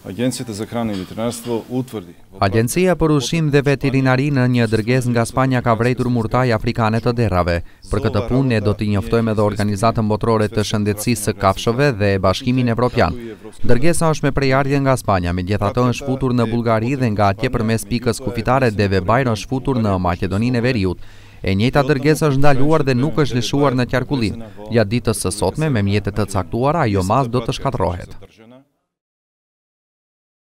Agjencia të Zekranevit, Rastvo, utvrdi. Agjencia për Ushqim dhe Veterinari në një dërgesë nga Spanja ka vrejtur murtajë afrikane të derrave. Për këtë punë ne do t'i njoftojmë edhe Organizatën Botërore të Shëndetësisë së Kafshëve dhe Bashkimin Evropian. Dërgesa është me prejardhje nga Spanja, megjithatë është futur në Bullgari dhe nga atje përmes pikës kufitare Deve Bair është futur në Maqedoninë e Veriut. E njëjta dërgesë është ndaluar dhe nuk është lëshuar në qarkullim. Gjatë ditës së sotme, me mjete të caktuara, ajo masë do të shkatërrohet.